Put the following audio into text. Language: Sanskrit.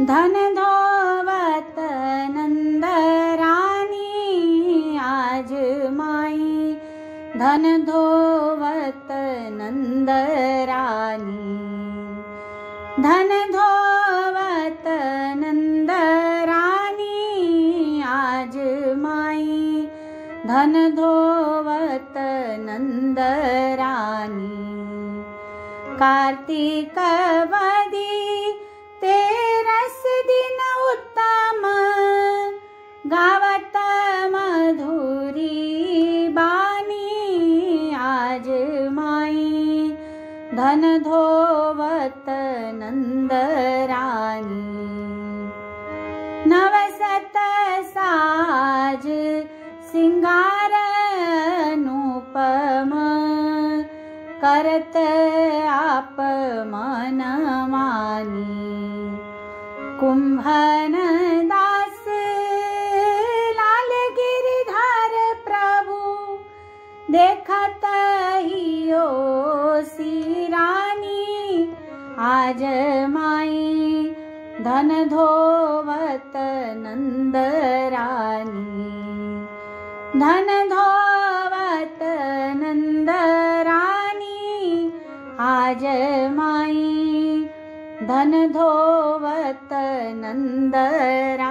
धन नन्दरानी आज माई धन धोवत नन्दरानी। धन धोवत नन्दरानी आज माई धन धोवत कार्तिकवदी गावत मधुरी बानी आज माई। धन धोवत नन्दरानी नवसत साज सिंगार नूपम करत आप मन। मानी कुम्भन देखत हियो सिरानी आज माई धन धोवत नन्दरानी। धन धोवत नन्दरानी आज माई धन धोवत नन्दरानी